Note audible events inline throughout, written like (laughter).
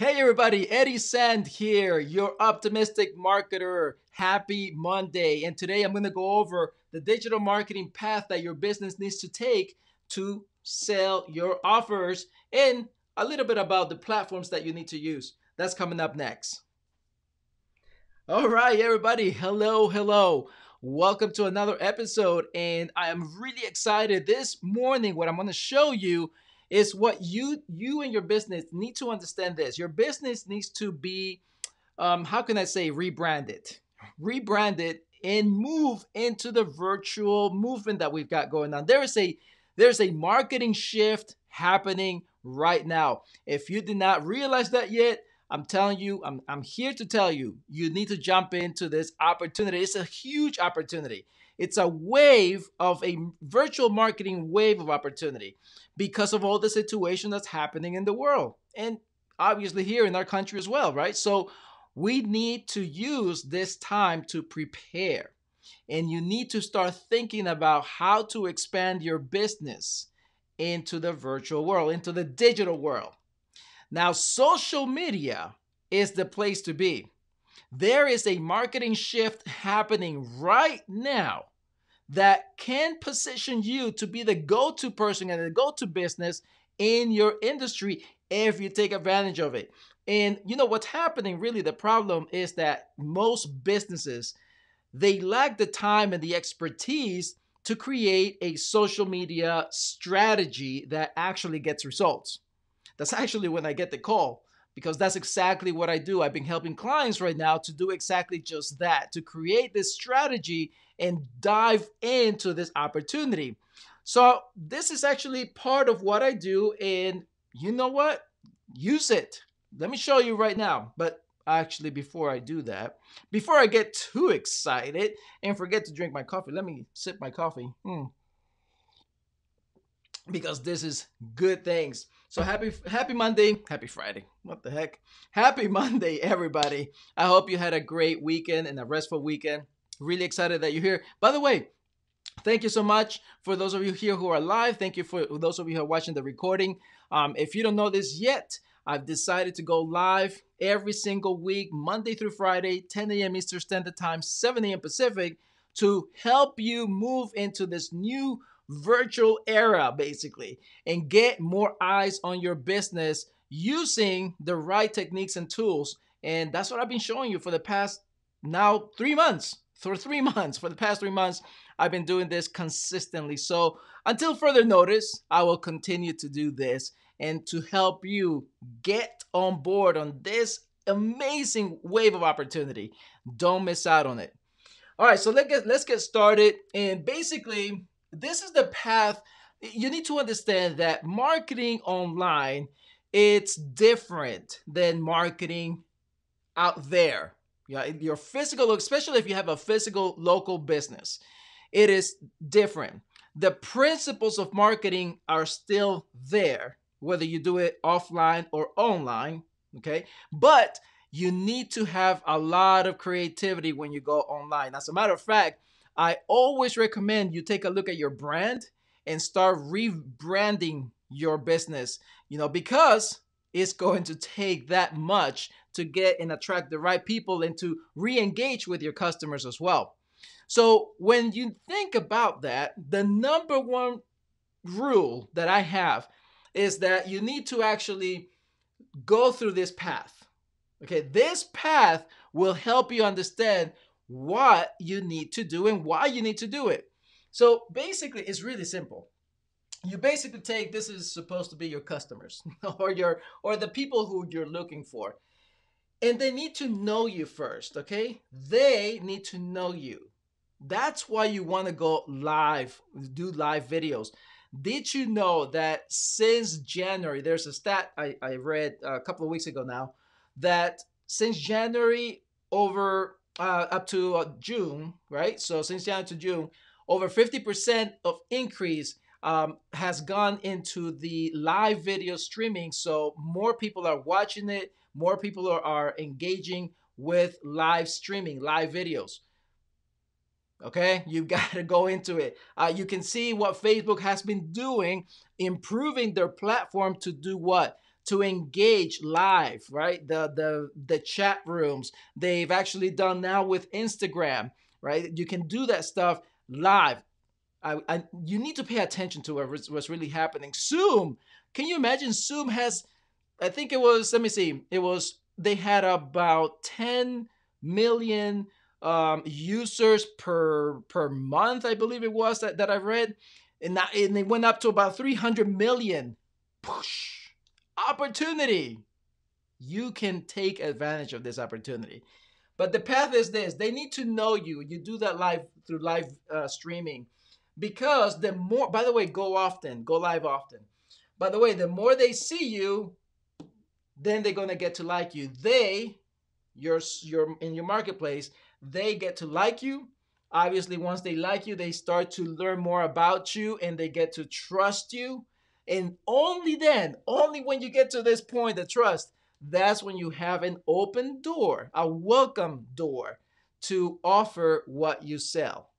Hey everybody, Eddie Sand here, your optimistic marketer. Happy Monday. And today I'm going to go over the digital marketing path that your business needs to take to sell your offers and a little bit about the platforms that you need to use. That's coming up next. All right, everybody. Hello, hello. Welcome to another episode. And I am really excited. This morning, what I'm going to show you is what you you and your business need to understand this. Your business needs to be um, how can I say rebranded? Rebranded and move into the virtual movement that we've got going on. There is a there's a marketing shift happening right now. If you did not realize that yet, I'm telling you, I'm, I'm here to tell you, you need to jump into this opportunity. It's a huge opportunity. It's a wave of a virtual marketing wave of opportunity because of all the situation that's happening in the world and obviously here in our country as well, right? So we need to use this time to prepare. And you need to start thinking about how to expand your business into the virtual world, into the digital world. Now, social media is the place to be. There is a marketing shift happening right now that can position you to be the go to person and the go to business in your industry if you take advantage of it. And you know what's happening really the problem is that most businesses they lack the time and the expertise to create a social media strategy that actually gets results. That's (laughs) actually when I get the call because that's exactly what I do. I've been helping clients right now to do exactly just that, to create this strategy and dive into this opportunity. So, this is actually part of what I do. And you know what? Use it. Let me show you right now. But actually, before I do that, before I get too excited and forget to drink my coffee, let me sip my coffee. Mm. Because this is good things. So happy happy Monday, happy Friday. What the heck? Happy Monday, everybody. I hope you had a great weekend and a restful weekend. Really excited that you're here. By the way, thank you so much for those of you here who are live. Thank you for those of you who are watching the recording. Um, if you don't know this yet, I've decided to go live every single week, Monday through Friday, 10 a.m. Eastern Standard Time, 7 a.m. Pacific, to help you move into this new virtual era, basically, and get more eyes on your business using the right techniques and tools. And that's what I've been showing you for the past now three months for three (laughs) months. For the past three months, I've been doing this consistently. So until further notice, I will continue to do this and to help you get on board on this amazing wave of opportunity. Don't miss out on it. All right, so let's get let's get started. And basically, this is the path. You need to understand that marketing online it's different than marketing out there yeah, your physical, especially if you have a physical local business, it is different. The principles of marketing are still there, whether you do it offline or online. Okay. But you need to have a lot of creativity when you go online. As a matter of fact, I always recommend you take a look at your brand and start rebranding your business, you know, because it's going to take that much to get and attract the right people and to re-engage with your customers as well. So when you think about that, the number one rule that I have is that you need to actually go through this path. Okay, this path will help you understand what you need to do and why you need to do it. So basically, it's really simple. You basically take this is supposed to be your customers (laughs) or your or the people who you're looking for and they need to know you first, okay? They need to know you. That's why you want to go live, do live videos. Did you know that since January, there's a stat I, I read a couple of weeks ago now, that since January over uh, up to uh, June, right? So since January to June, over 50% of increase um, has gone into the live video streaming. So more people are watching it, more people are, are engaging with live streaming, live videos. Okay, you've (laughs) got to go into it. Uh, you can see what Facebook has been doing, improving their platform to do what? To engage live, right? The the the chat rooms. They've actually done now with Instagram, right? You can do that stuff live. I, I you need to pay attention to what's, what's really happening. Zoom, can you imagine? Zoom has, I think it was. Let me see. It was they had about 10 million um, users per per month, I believe it was that, that I read, and, that, and they went up to about 300 million. Push opportunity. You can take advantage of this opportunity. But the path is this: they need to know you. You do that live through live uh, streaming, because the more. By the way, go often, go live often. By the way, the more they see you, then they're gonna get to like you. They, your your in your marketplace, they get to like you. Obviously, once they like you, they start to learn more about you and they get to trust you. And only then, only when you get to this point of trust, that's when you have an open door, a welcome door to offer what you sell.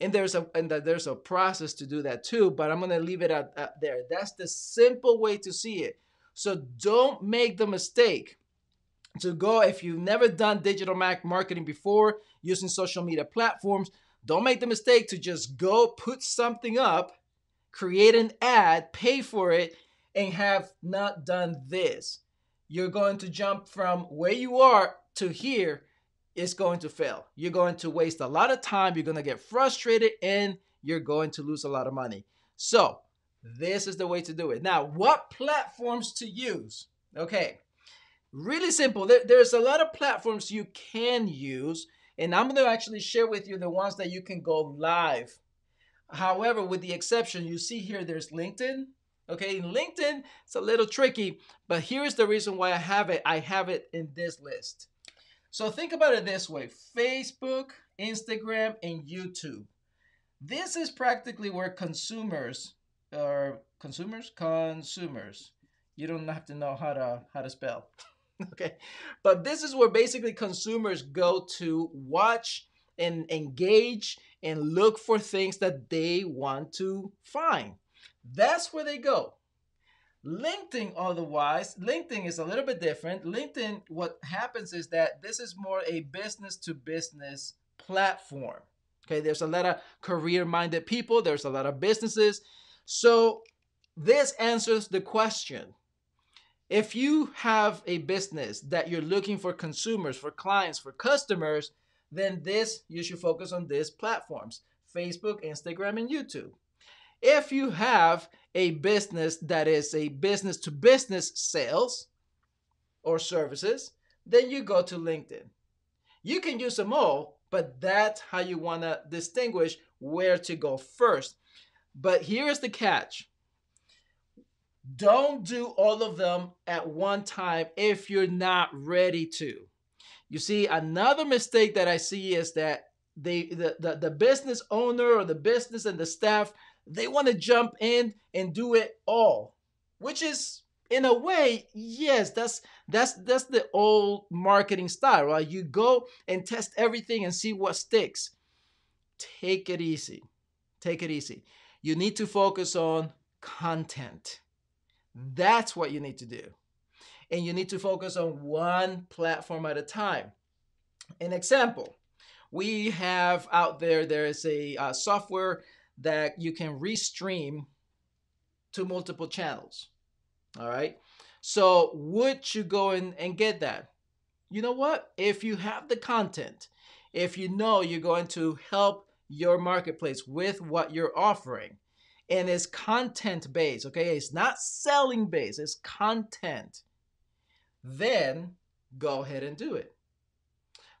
And there's a and there's a process to do that too, but I'm gonna leave it out, at there. That's the simple way to see it. So don't make the mistake to go if you've never done digital marketing before using social media platforms. Don't make the mistake to just go put something up, create an ad, pay for it, and have not done this. You're going to jump from where you are to here. It's going to fail. You're going to waste a lot of time. You're going to get frustrated and you're going to lose a lot of money. So, this is the way to do it. Now, what platforms to use? Okay, really simple. There, there's a lot of platforms you can use, and I'm going to actually share with you the ones that you can go live. However, with the exception, you see here there's LinkedIn. Okay, in LinkedIn, it's a little tricky, but here's the reason why I have it. I have it in this list. So think about it this way Facebook, Instagram, and YouTube. This is practically where consumers or consumers consumers you don't have to know how to how to spell (laughs) okay but this is where basically consumers go to watch and engage and look for things that they want to find. That's where they go. Linkedin otherwise linkedin is a little bit different. Linkedin what happens is that this is more a business to business platform. Okay there's a lot of career minded people there's a lot of businesses. So this answers the question. If you have a business that you're looking for consumers, for clients, for customers, then this you should focus on these platforms Facebook, Instagram, and YouTube. If you have a business that is a business to business sales or services, then you go to LinkedIn. You can use them all, but that's how you want to distinguish where to go first. But here's the catch don't do all of them at one time if you're not ready to. You see, another mistake that I see is that they the, the, the business owner or the business and the staff they want to jump in and do it all, which is in a way, yes, that's that's that's the old marketing style, right? You go and test everything and see what sticks. Take it easy. Take it easy. You need to focus on content. That's what you need to do. And you need to focus on one platform at a time. An example we have out there, there is a uh, software that you can restream to multiple channels. All right. So, would you go in and get that? You know what? If you have the content, if you know you're going to help your marketplace with what you're offering. And it's content based, okay? It's not selling based, it's content. Then go ahead and do it.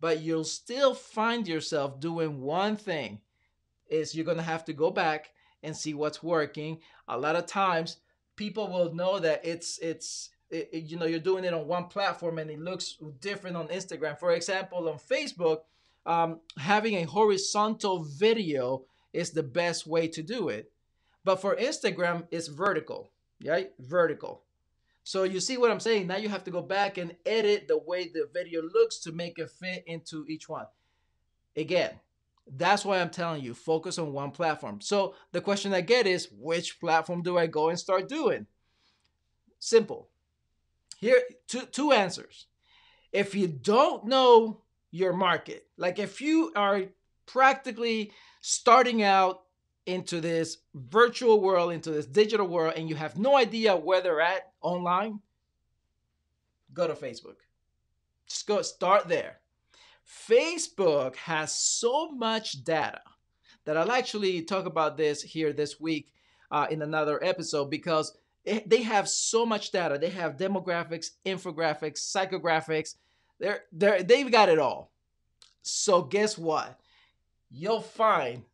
But you'll still find yourself doing one thing is you're going to have to go back and see what's working. A lot of times people will know that it's it's it, you know you're doing it on one platform and it looks different on Instagram. For example, on Facebook, um, having a horizontal video is the best way to do it. But for Instagram, it's vertical, right? Vertical. So you see what I'm saying? Now you have to go back and edit the way the video looks to make it fit into each one. Again, that's why I'm telling you, focus on one platform. So the question I get is, which platform do I go and start doing? Simple. here two two answers. If you don't know your market, like if you are practically starting out into this virtual world, into this digital world, and you have no idea where they're at online, go to Facebook. Just go start there. Facebook has so much data that I'll actually talk about this here this week uh, in another episode because it, they have so much data. They have demographics, infographics, psychographics. They're, they're, they've got it all. So guess what? You'll find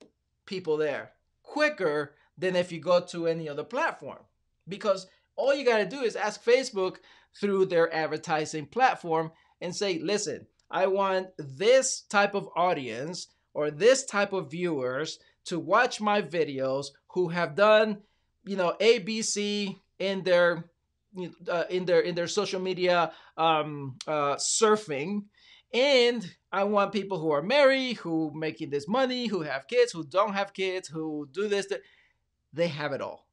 people there quicker than if you go to any other platform. Because all you got to do is ask Facebook through their advertising platform and say, listen, I want this type of audience or this type of viewers to watch my videos who have done, you know, ABC in their uh, in their in their social media um, uh, surfing, and I want people who are married, who making this money, who have kids, who don't have kids, who do this. That, they have it all.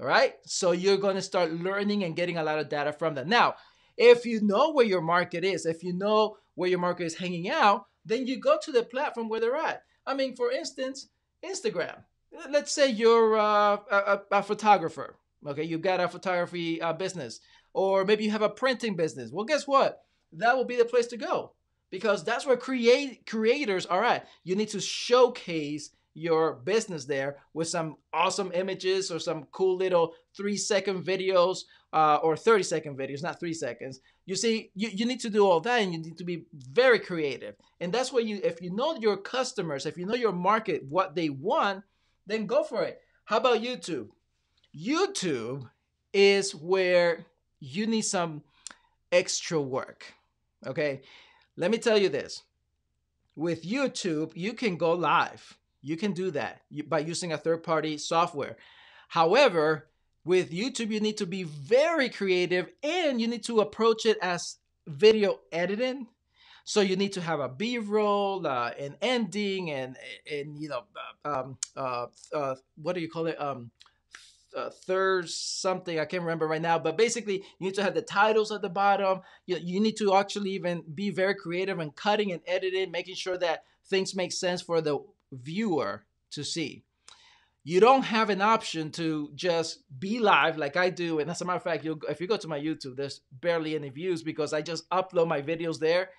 All right. So you're going to start learning and getting a lot of data from that. Now, if you know where your market is, if you know where your market is hanging out, then you go to the platform where they're at. I mean, for instance, Instagram. Let's say you're uh, a, a, photographer. Okay, you've got a photography uh, business, or maybe you have a printing business. Well, guess what? That will be the place to go because that's where create creators are at. You need to showcase your business there with some awesome images or some cool little three second videos uh, or 30 second videos, not three seconds. You see, you, you need to do all that and you need to be very creative. And that's where you, if you know your customers, if you know your market, what they want, then go for it. How about YouTube? YouTube is where you need some extra work. Okay. Let me tell you this with YouTube, you can go live you can do that by using a third party software. However, with YouTube, you need to be very creative and you need to approach it as video editing. So you need to have a B-roll, uh, an ending, and and you know, uh, um, uh, uh, what do you call it? Um, uh, third something I can't remember right now, but basically you need to have the titles at the bottom. You, you need to actually even be very creative and cutting and editing, making sure that things make sense for the viewer to see. You don't have an option to just be live like I do. And as a matter of fact, if you go to my YouTube, there's barely any views because I just upload my videos there.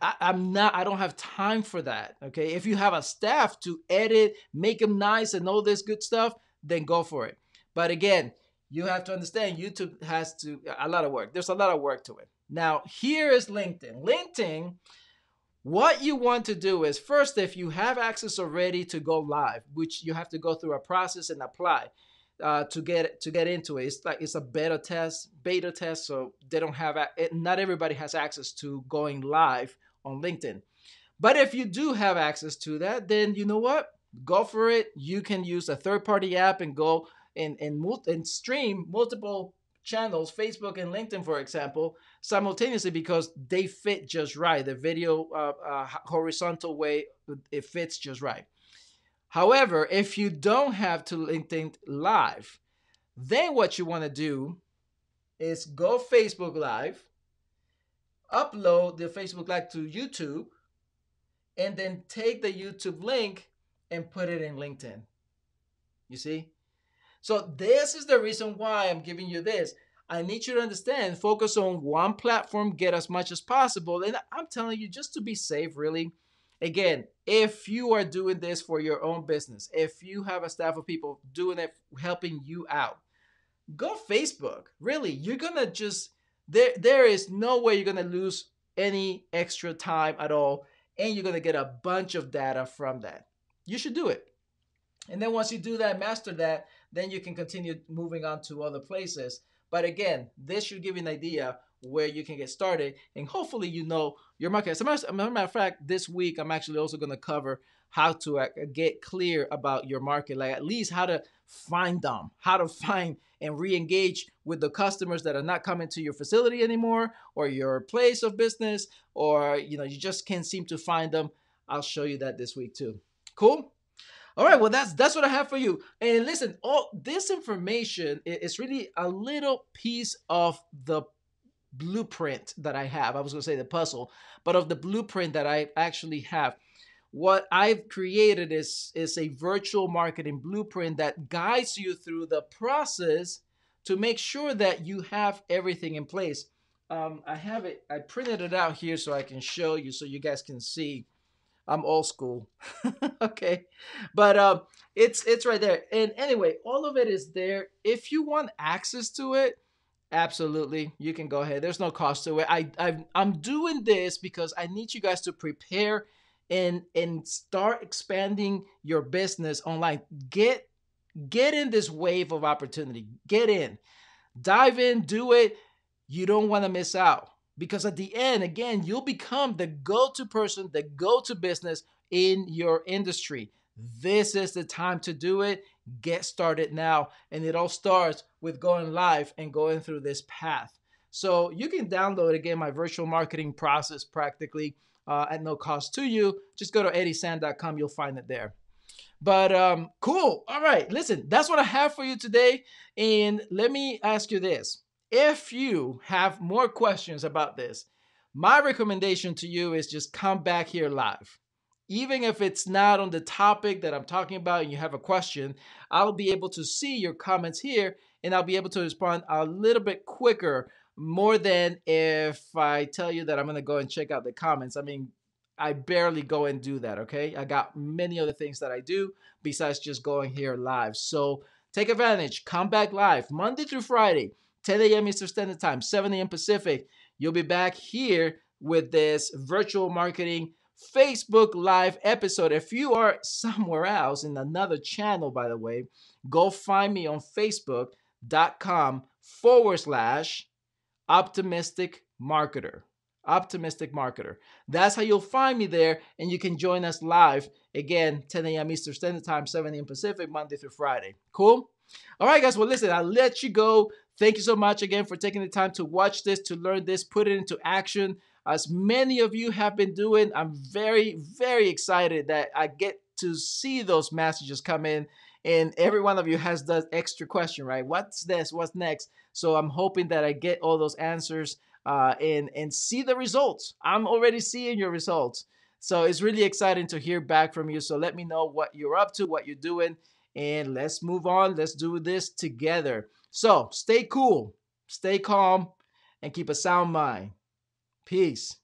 I, am not, I don't have time for that. Okay. If you have a staff to edit, make them nice and all this good stuff, then go for it. But again, you have to understand YouTube has to a lot of work. There's a lot of work to it. Now, here is LinkedIn. LinkedIn what you want to do is first, if you have access already to go live, which you have to go through a process and apply uh, to get to get into it. It's like it's a beta test, beta test, so they don't have not everybody has access to going live on LinkedIn. But if you do have access to that, then you know what? Go for it. You can use a third-party app and go and and, and stream multiple channels, Facebook and LinkedIn, for example, simultaneously because they fit just right. The video uh, uh, horizontal way, it fits just right. However, if you don't have to LinkedIn Live, then what you want to do is go Facebook Live, upload the Facebook Live to YouTube, and then take the YouTube link and put it in LinkedIn. You see? So this is the reason why I'm giving you this. I need you to understand, focus on one platform, get as much as possible. And I'm telling you, just to be safe, really. Again, if you are doing this for your own business, if you have a staff of people doing it, helping you out, go Facebook. Really, you're gonna just there. There is no way you're gonna lose any extra time at all, and you're gonna get a bunch of data from that. You should do it. And then once you do that, master that, then you can continue moving on to other places. But again, this should give you an idea where you can get started, and hopefully you know your market. As a matter of fact, this week I'm actually also going to cover how to uh, get clear about your market, like at least how to find them, how to find and re-engage with the customers that are not coming to your facility anymore, or your place of business, or you know you just can't seem to find them. I'll show you that this week too. Cool. All right, well that's that's what I have for you. And listen, all this information is really a little piece of the blueprint that I have. I was going to say the puzzle, but of the blueprint that I actually have. What I've created is is a virtual marketing blueprint that guides you through the process to make sure that you have everything in place. Um, I have it. I printed it out here so I can show you, so you guys can see. I'm old school, (laughs) okay, but um, it's it's right there. And anyway, all of it is there. If you want access to it, absolutely, you can go ahead. There's no cost to it. I i I'm doing this because I need you guys to prepare and and start expanding your business online. Get get in this wave of opportunity. Get in. Dive in, do it. You don't want to miss out because at the end, again, you'll become the go to person, the go to business in your industry. This is the time to do it. Get started now. And it all starts with going live and going through this path. So you can download again my virtual marketing process practically uh, at no cost to you. Just go to eddiesand.com, you'll find it there. But um, cool. All right, listen, that's what I have for you today. And let me ask you this if you have more questions about this, my recommendation to you is just come back here live. Even if it's not on the topic that I'm talking about and you have a question, I'll be able to see your comments here and I'll be able to respond a little bit quicker, more than if I tell you that I'm going to go and check out the comments. I mean, I barely go and do that, okay? I got many other things that I do besides just going here live. So take advantage, come back live Monday through Friday. 10 a.m. Eastern Standard Time, 7 a.m. Pacific. You'll be back here with this virtual marketing Facebook Live episode. If you are (laughs) somewhere else in another channel, by the way, go find me on Facebook.com forward slash optimistic marketer. Optimistic Marketer. That's how you'll find me there, and you can join us live again, 10 a.m. Eastern Standard Time, 7 a.m. Pacific, Monday through Friday. Cool? All right, guys. Well, listen, I'll let you go. Thank you so much again for taking the time to watch this, to learn this, put it into action. As many of you have been doing, I'm very, very excited that I get to see those messages come in. And every one of you has that extra question, right? What's this? What's next? So I'm hoping that I get all those answers uh, and and see the results. I'm already seeing your results. So it's really exciting to hear back from you. So let me know what you're up to, what you're doing, and let's move on. Let's do this together. So stay cool, stay calm, and keep a sound mind. Peace.